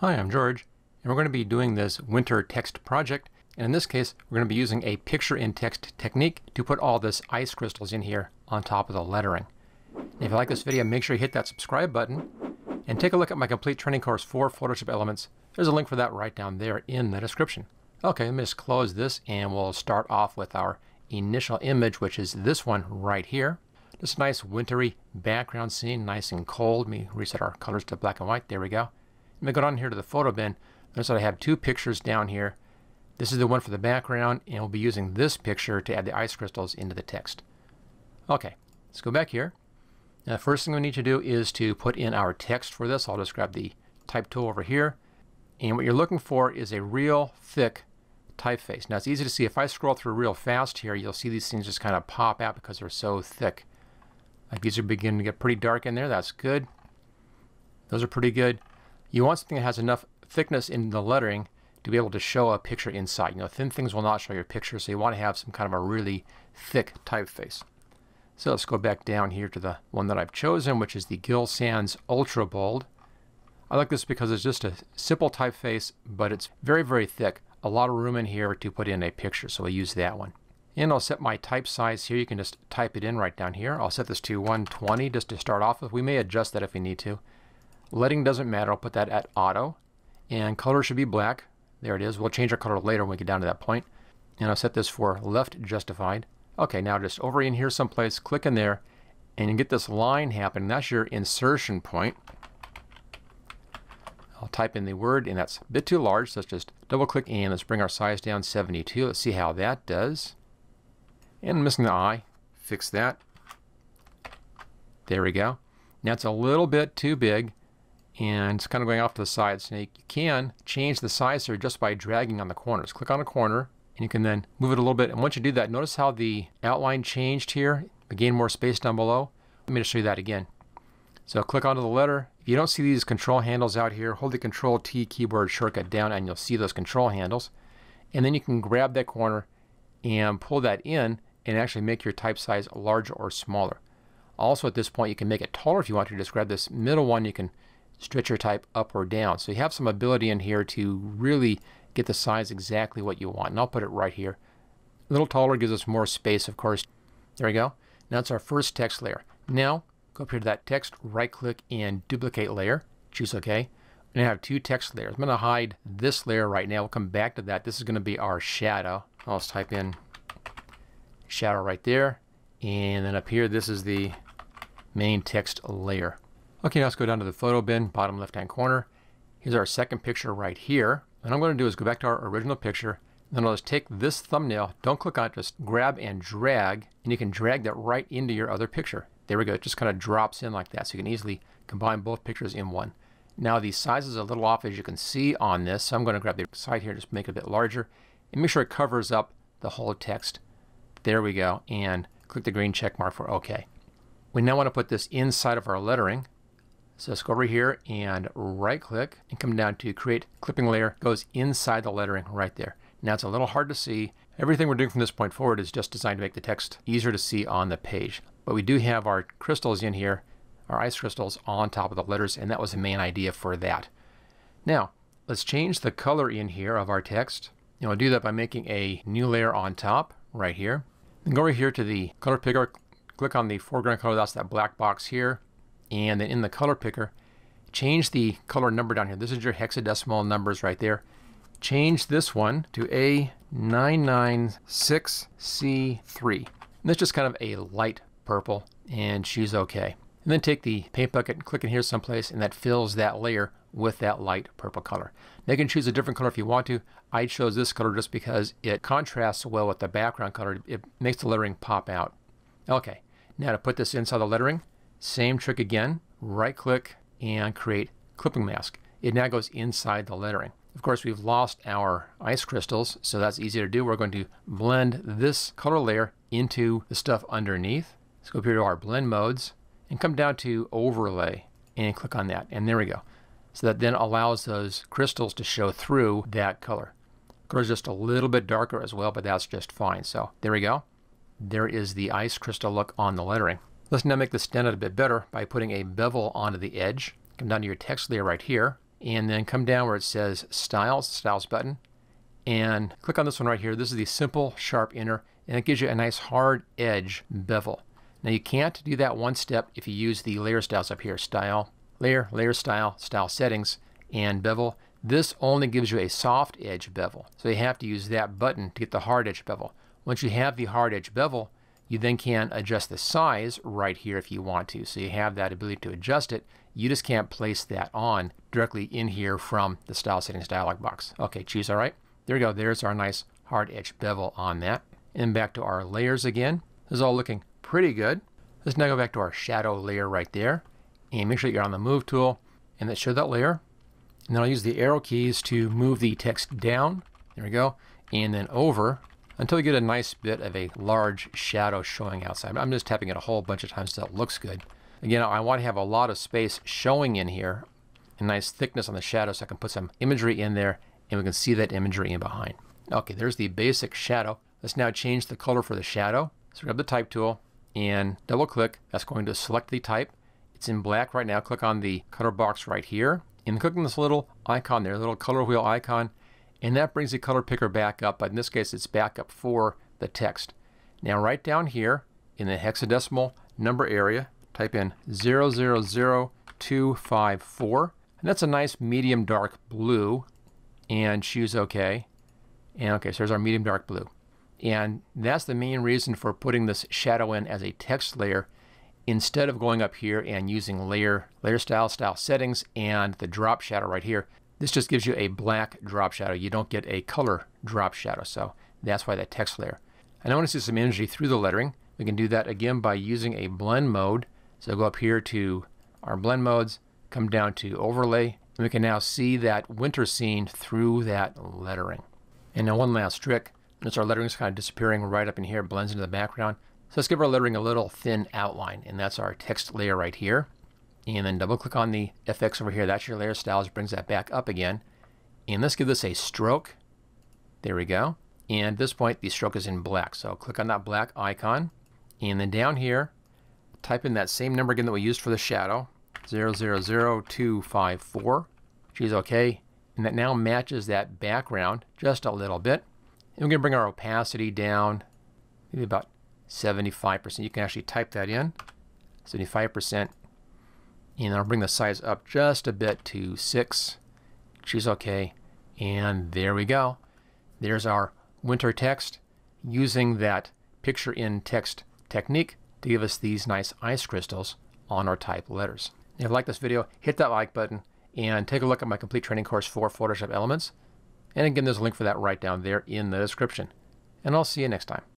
Hi, I'm George, and we're going to be doing this winter text project. And in this case, we're going to be using a picture-in-text technique to put all this ice crystals in here on top of the lettering. And if you like this video, make sure you hit that subscribe button and take a look at my complete training course for Photoshop Elements. There's a link for that right down there in the description. Okay, let me just close this and we'll start off with our initial image, which is this one right here. This nice wintry background scene, nice and cold. Let me reset our colors to black and white. There we go. Let me go down here to the photo bin. Notice that I have two pictures down here. This is the one for the background, and we'll be using this picture to add the ice crystals into the text. Okay, let's go back here. Now, the first thing we need to do is to put in our text for this. I'll just grab the type tool over here. And what you're looking for is a real thick typeface. Now, it's easy to see. If I scroll through real fast here, you'll see these things just kind of pop out because they're so thick. Like these are beginning to get pretty dark in there. That's good. Those are pretty good. You want something that has enough thickness in the lettering to be able to show a picture inside. You know, thin things will not show your picture, so you want to have some kind of a really thick typeface. So let's go back down here to the one that I've chosen, which is the Gill Sans Ultra Bold. I like this because it's just a simple typeface, but it's very, very thick. A lot of room in here to put in a picture, so I use that one. And I'll set my type size here. You can just type it in right down here. I'll set this to 120 just to start off with. We may adjust that if we need to. Leading doesn't matter. I'll put that at auto. And color should be black. There it is. We'll change our color later when we get down to that point. And I'll set this for left justified. Okay, now just over in here someplace, click in there, and you get this line happening. That's your insertion point. I'll type in the word, and that's a bit too large, so let's just double click and let's bring our size down 72. Let's see how that does. And missing the I. Fix that. There we go. Now it's a little bit too big, and it's kind of going off to the side. So you can change the size here just by dragging on the corners. Click on a corner and you can then move it a little bit. And once you do that, notice how the outline changed here. Again, more space down below. Let me just show you that again. So click onto the letter. If you don't see these control handles out here, hold the Control T keyboard shortcut down and you'll see those control handles. And then you can grab that corner and pull that in and actually make your type size larger or smaller. Also at this point you can make it taller if you want to. Just grab this middle one, you can stretch your type up or down. So you have some ability in here to really get the size exactly what you want. And I'll put it right here. A little taller gives us more space, of course. There we go. Now it's our first text layer. Now, go up here to that text, right click and duplicate layer. Choose OK. And I have two text layers. I'm going to hide this layer right now. We'll come back to that. This is going to be our shadow. I'll just type in shadow right there. And then up here, this is the main text layer. Okay, now let's go down to the photo bin, bottom left-hand corner. Here's our second picture right here. And I'm going to do is go back to our original picture. Then I'll just take this thumbnail, don't click on it, just grab and drag, and you can drag that right into your other picture. There we go, it just kind of drops in like that, so you can easily combine both pictures in one. Now the size is a little off as you can see on this, so I'm going to grab the side here, just make it a bit larger, and make sure it covers up the whole text. There we go, and click the green check mark for OK. We now want to put this inside of our lettering, so let's go over here and right click and come down to create clipping layer goes inside the lettering right there. Now it's a little hard to see. Everything we're doing from this point forward is just designed to make the text easier to see on the page. But we do have our crystals in here, our ice crystals on top of the letters, and that was the main idea for that. Now, let's change the color in here of our text. And we'll do that by making a new layer on top right here. Then go over here to the color picker, click on the foreground color, that's that black box here and then in the color picker, change the color number down here. This is your hexadecimal numbers right there. Change this one to A996C3. And that's just kind of a light purple and choose OK. And then take the paint bucket and click in here someplace and that fills that layer with that light purple color. Now you can choose a different color if you want to. I chose this color just because it contrasts well with the background color. It makes the lettering pop out. Okay, now to put this inside the lettering, same trick again, right click and create clipping mask. It now goes inside the lettering. Of course, we've lost our ice crystals, so that's easy to do. We're going to blend this color layer into the stuff underneath. Let's go up here to our blend modes and come down to overlay and click on that. And there we go. So that then allows those crystals to show through that color. Color's just a little bit darker as well, but that's just fine. So there we go. There is the ice crystal look on the lettering. Let's now make this stand out a bit better by putting a bevel onto the edge. Come down to your text layer right here, and then come down where it says Styles, Styles button, and click on this one right here. This is the simple sharp inner, and it gives you a nice hard edge bevel. Now you can't do that one step if you use the layer styles up here, Style, Layer, Layer Style, Style Settings, and Bevel. This only gives you a soft edge bevel, so you have to use that button to get the hard edge bevel. Once you have the hard edge bevel, you then can adjust the size right here if you want to. So you have that ability to adjust it. You just can't place that on directly in here from the style settings dialog box. Okay, choose all right. There we go. There's our nice hard edge bevel on that. And back to our layers again. This is all looking pretty good. Let's now go back to our shadow layer right there. And make sure you're on the move tool and then show that layer. And then I'll use the arrow keys to move the text down. There we go. And then over until you get a nice bit of a large shadow showing outside. I'm just tapping it a whole bunch of times until it looks good. Again, I want to have a lot of space showing in here, a nice thickness on the shadow so I can put some imagery in there and we can see that imagery in behind. Okay, there's the basic shadow. Let's now change the color for the shadow. So grab the type tool and double click. That's going to select the type. It's in black right now. Click on the color box right here and click on this little icon there, little color wheel icon and that brings the color picker back up, but in this case it's back up for the text. Now right down here in the hexadecimal number area, type in 000254, and that's a nice medium dark blue, and choose OK. And okay, so there's our medium dark blue. And that's the main reason for putting this shadow in as a text layer instead of going up here and using layer, layer style, style settings, and the drop shadow right here. This just gives you a black drop shadow. You don't get a color drop shadow, so that's why that text layer. And I want to see some energy through the lettering. We can do that again by using a blend mode. So go up here to our blend modes, come down to overlay, and we can now see that winter scene through that lettering. And now one last trick. Notice our lettering is kind of disappearing right up in here, blends into the background. So let's give our lettering a little thin outline, and that's our text layer right here and then double click on the FX over here. That's your layer styles, brings that back up again. And let's give this a stroke. There we go. And at this point, the stroke is in black. So click on that black icon. And then down here, type in that same number again that we used for the shadow, 000254. Choose OK. And that now matches that background just a little bit. And we're to bring our opacity down, maybe about 75%. You can actually type that in, 75% and I'll bring the size up just a bit to 6 choose OK and there we go there's our winter text using that picture in text technique to give us these nice ice crystals on our type letters. If you like this video, hit that like button and take a look at my complete training course for Photoshop Elements. And again, there's a link for that right down there in the description. And I'll see you next time.